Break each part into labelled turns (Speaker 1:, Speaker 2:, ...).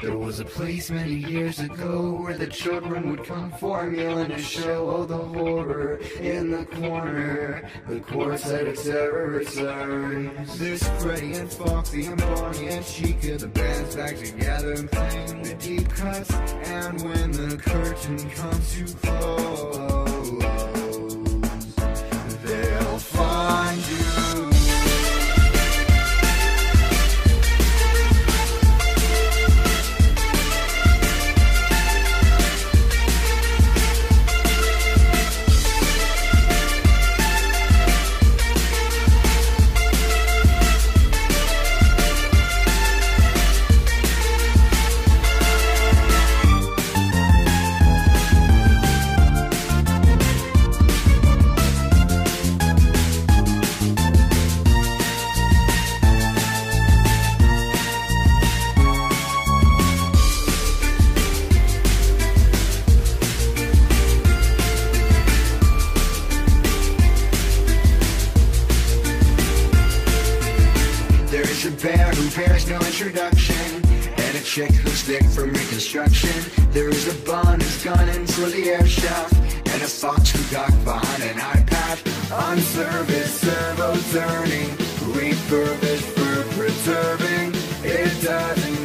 Speaker 1: There was a place many years ago where the children would come for a meal and a show. Oh, the horror in the corner. The quartet of terror returns. There's Freddy and Foxy and Bonnie and Chica. The band's back together and playing the deep cuts. And when the curtain comes to close, There is a bear who bears no introduction. And a chick who's thick from reconstruction. There is a bun who's gunning for the air shaft. And a fox who got behind an iPad. Unserviced, servo turning. Refurbished for preserving. It doesn't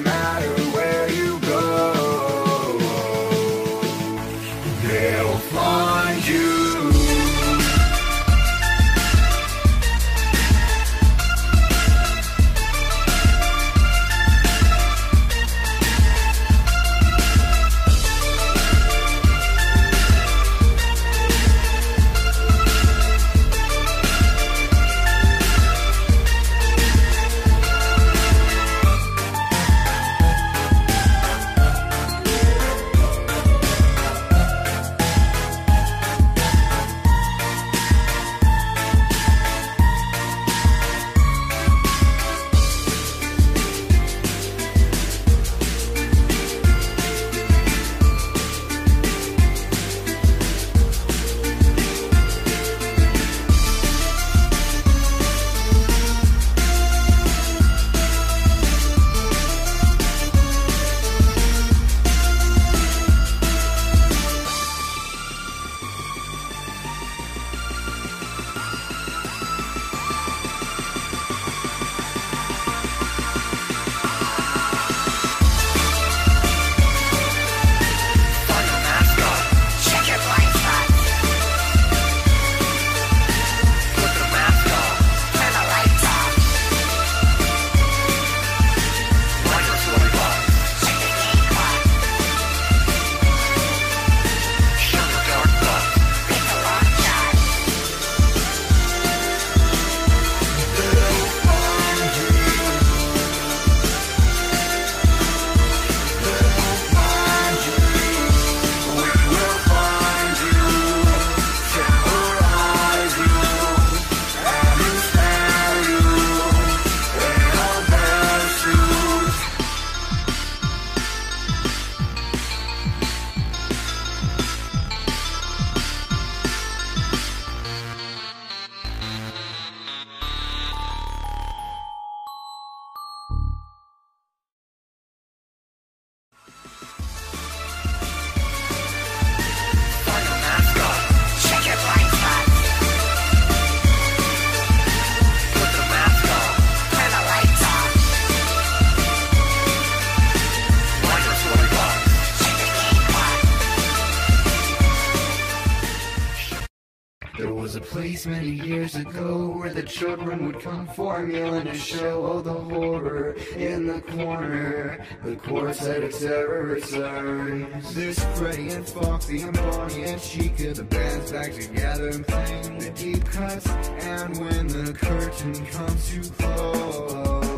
Speaker 1: was a place many years ago where the children would come for a meal and a show. Oh, the horror in the corner. The quartet of terror returns. There's Freddy and Foxy and Bonnie and Chica. The band's back together and playing the deep cuts. And when the curtain comes to close,